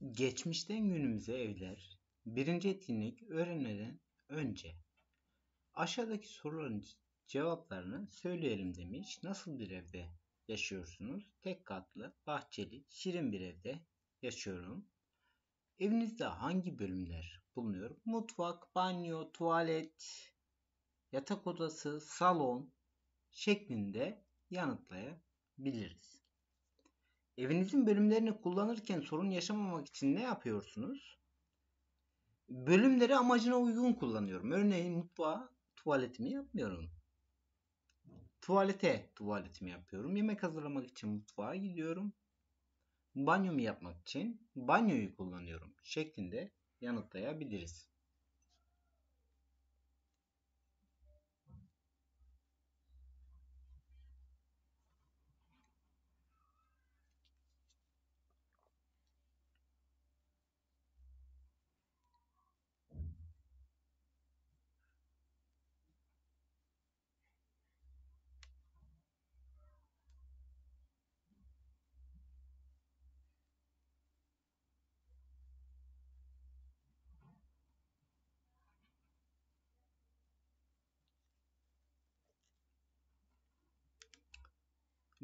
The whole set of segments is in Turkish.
Geçmişten günümüze evler. Birinci etkinlik öğrenmeden önce. Aşağıdaki soruların cevaplarını söyleyelim demiş. Nasıl bir evde yaşıyorsunuz? Tek katlı, bahçeli, şirin bir evde yaşıyorum. Evinizde hangi bölümler bulunuyor? Mutfak, banyo, tuvalet, yatak odası, salon şeklinde yanıtlayabiliriz. Evinizin bölümlerini kullanırken sorun yaşamamak için ne yapıyorsunuz? Bölümleri amacına uygun kullanıyorum. Örneğin mutfağa tuvaletimi yapmıyorum. Tuvalete tuvaletimi yapıyorum. Yemek hazırlamak için mutfağa gidiyorum. Banyomu yapmak için banyoyu kullanıyorum şeklinde yanıtlayabiliriz.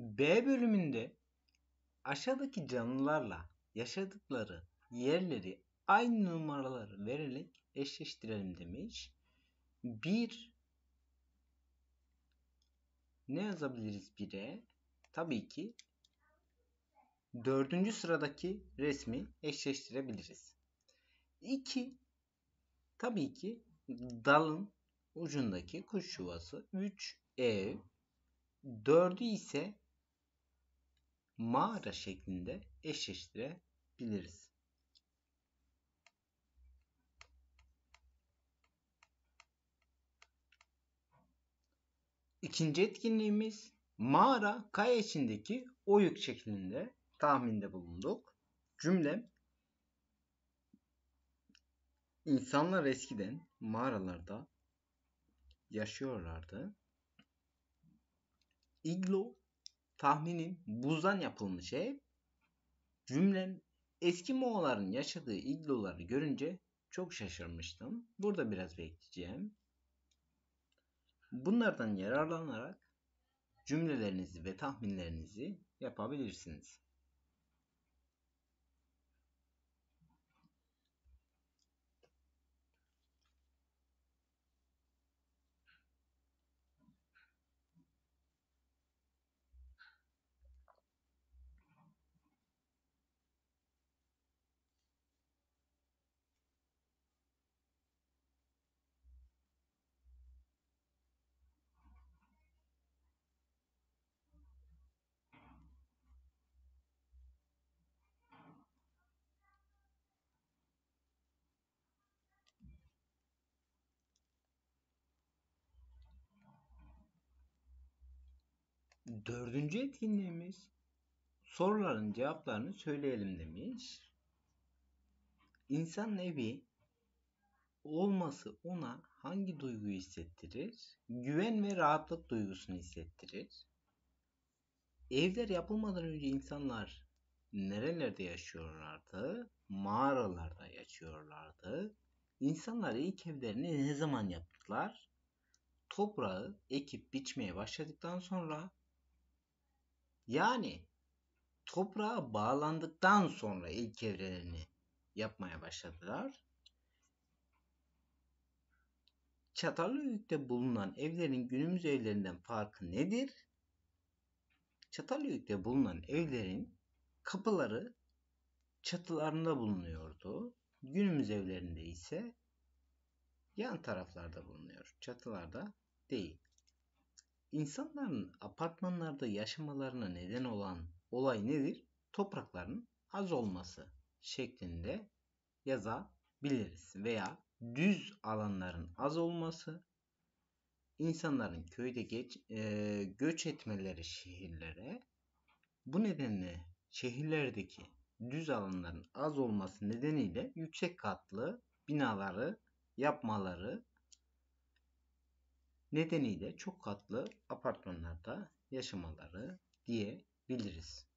B bölümünde aşağıdaki canlılarla yaşadıkları yerleri aynı numaralar vererek eşleştirelim demiş. Bir ne yazabiliriz 1'e? Tabii ki dördüncü sıradaki resmi eşleştirebiliriz. 2 tabii ki dalın ucundaki kuş yuvası. 3 ev. 4'ü ise mağara şeklinde eşleştirebiliriz. İkinci etkinliğimiz mağara kaya içindeki oyuk şeklinde tahminde bulunduk. Cümlem insanlar eskiden mağaralarda yaşıyorlardı. İglo tahminim buzdan yapılmış ev. Cümlem eski Moğolların yaşadığı igloları görünce çok şaşırmıştım. Burada biraz bekleyeceğim. Bunlardan yararlanarak cümlelerinizi ve tahminlerinizi yapabilirsiniz. Dördüncü etkinliğimiz soruların cevaplarını söyleyelim demiş. İnsan evi olması ona hangi duyguyu hissettirir? Güven ve rahatlık duygusunu hissettirir. Evler yapılmadan önce insanlar nerelerde yaşıyorlardı? Mağaralarda yaşıyorlardı. İnsanlar ilk evlerini ne zaman yaptılar? Toprağı ekip biçmeye başladıktan sonra yani toprağa bağlandıktan sonra ilk evrelerini yapmaya başladılar. Çatalhöyük'te bulunan evlerin günümüz evlerinden farkı nedir? Çatalhöyük'te bulunan evlerin kapıları çatılarında bulunuyordu. Günümüz evlerinde ise yan taraflarda bulunuyor. Çatılarda değil. İnsanların apartmanlarda yaşamalarına neden olan olay nedir? Toprakların az olması şeklinde yazabiliriz veya düz alanların az olması, insanların köyde geç, e, göç etmeleri şehirlere, bu nedenle şehirlerdeki düz alanların az olması nedeniyle yüksek katlı binaları yapmaları nedeniyle çok katlı apartmanlarda yaşamaları diyebiliriz.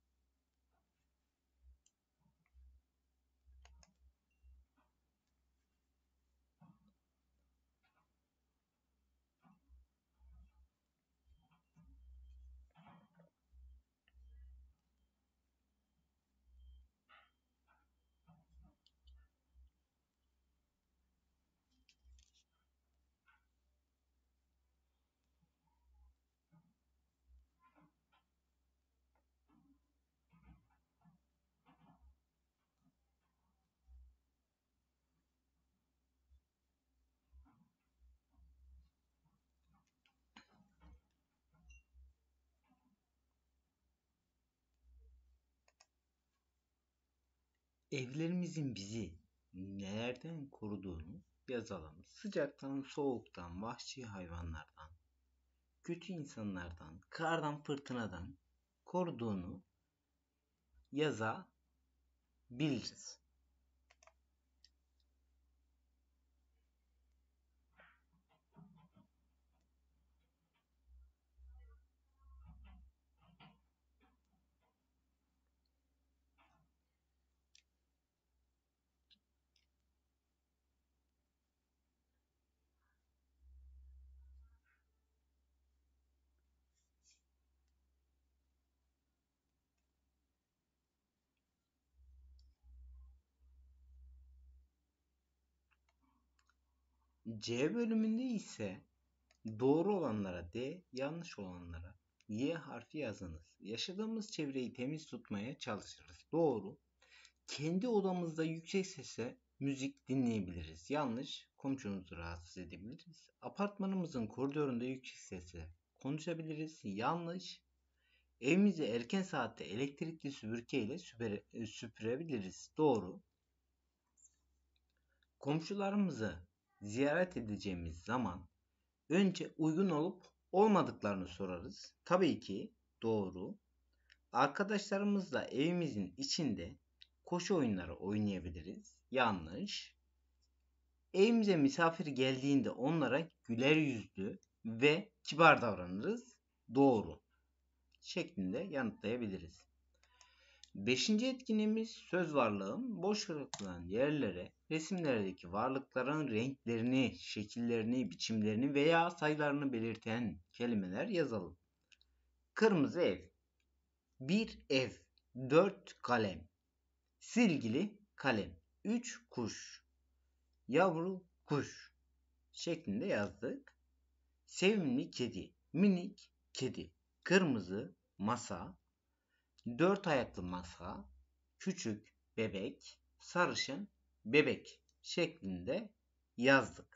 Evlerimizin bizi nelerden koruduğunu yazalım. Sıcaktan, soğuktan, vahşi hayvanlardan, kötü insanlardan, kardan, fırtınadan koruduğunu yazabiliriz. C bölümünde ise doğru olanlara D, yanlış olanlara Y harfi yazınız. Yaşadığımız çevreyi temiz tutmaya çalışırız. Doğru. Kendi odamızda yüksek sesle müzik dinleyebiliriz. Yanlış. Komşumuzu rahatsız edebiliriz. Apartmanımızın koridorunda yüksek sesle konuşabiliriz. Yanlış. Evimizi erken saatte elektrikli süpürge ile süpüre, süpürebiliriz. Doğru. Komşularımızı ziyaret edeceğimiz zaman önce uygun olup olmadıklarını sorarız. Tabii ki doğru. Arkadaşlarımızla evimizin içinde koşu oyunları oynayabiliriz. Yanlış. Evimize misafir geldiğinde onlara güler yüzlü ve kibar davranırız. Doğru. Şeklinde yanıtlayabiliriz. Beşinci etkinliğimiz söz varlığım. Boş bırakılan yerlere resimlerdeki varlıkların renklerini, şekillerini, biçimlerini veya sayılarını belirten kelimeler yazalım. Kırmızı ev. Bir ev. Dört kalem. Silgili kalem. Üç kuş. Yavru kuş. Şeklinde yazdık. Sevimli kedi. Minik kedi. Kırmızı masa. Dört ayaklı masa. Küçük bebek. Sarışın bebek şeklinde yazdık.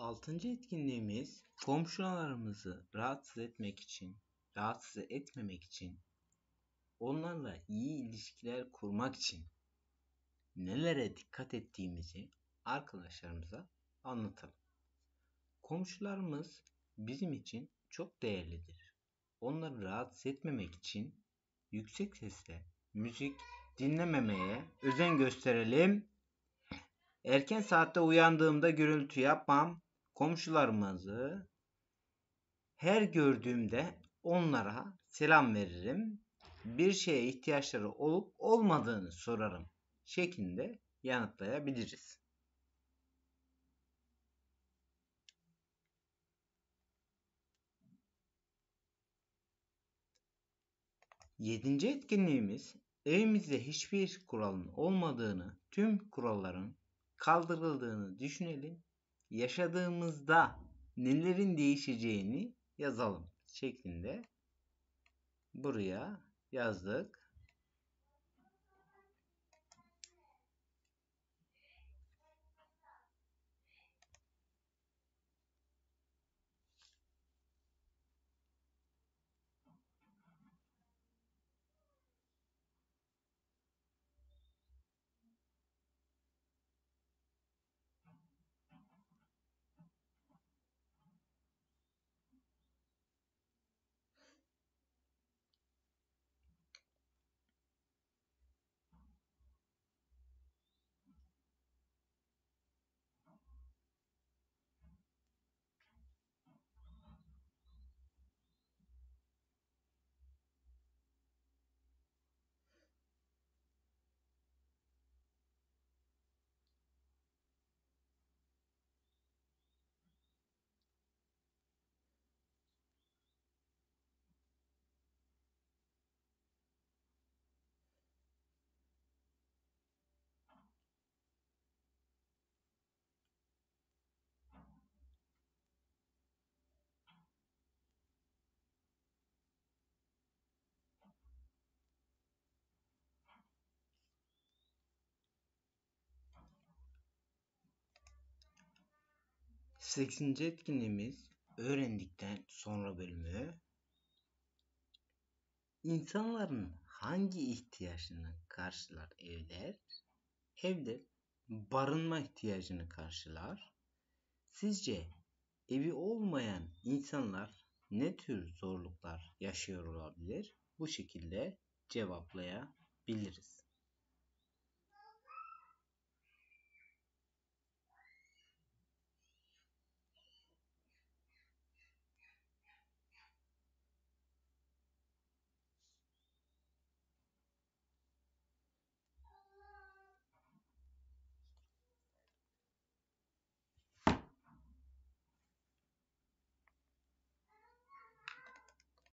Altıncı etkinliğimiz komşularımızı rahatsız etmek için, rahatsız etmemek için, onlarla iyi ilişkiler kurmak için nelere dikkat ettiğimizi arkadaşlarımıza anlatalım. Komşularımız bizim için çok değerlidir. Onları rahatsız etmemek için yüksek sesle müzik dinlememeye özen gösterelim. Erken saatte uyandığımda gürültü yapmam. Komşularımızı her gördüğümde onlara selam veririm. Bir şeye ihtiyaçları olup olmadığını sorarım şeklinde yanıtlayabiliriz. Yedinci etkinliğimiz evimizde hiçbir kuralın olmadığını, tüm kuralların kaldırıldığını düşünelim. Yaşadığımızda nelerin değişeceğini yazalım şeklinde buraya yazdık. 8. etkinliğimiz öğrendikten sonra bölümü İnsanların hangi ihtiyaçını karşılar evler? Evler barınma ihtiyacını karşılar. Sizce evi olmayan insanlar ne tür zorluklar yaşıyor olabilir? Bu şekilde cevaplayabiliriz.